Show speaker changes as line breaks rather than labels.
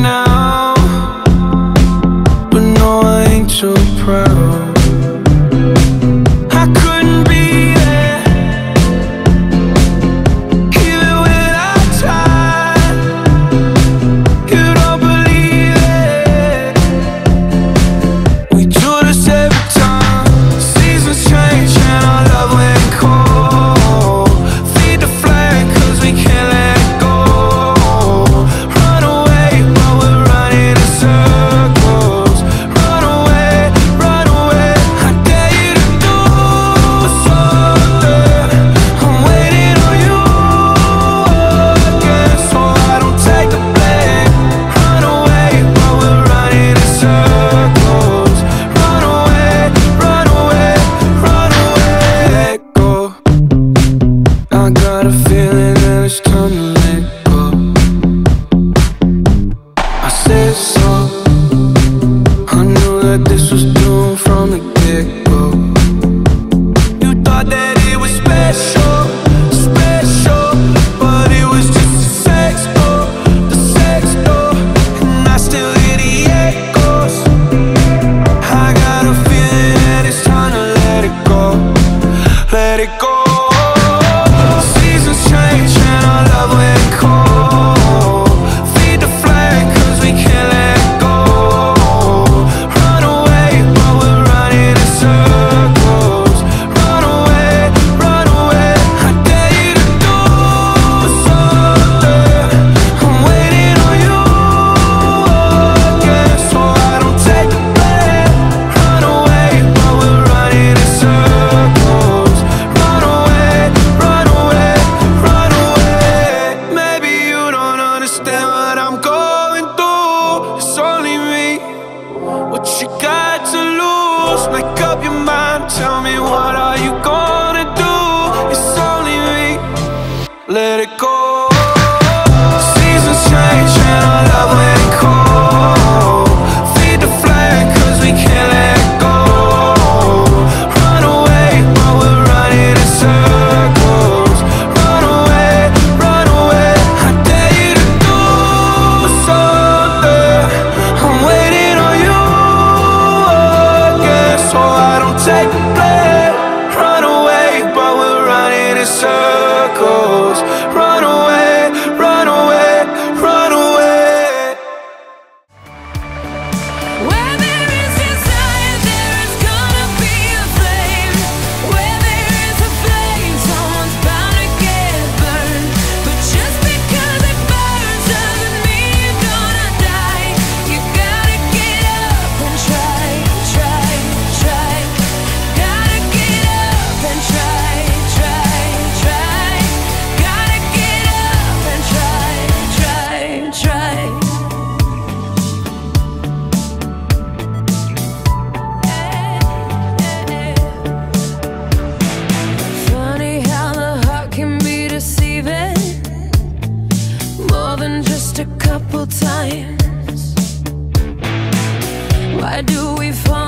now. understand what I'm going through. It's only me. What you got to lose? Make up your mind. Tell me what are you gonna do? It's only me. Let it go. say do
we find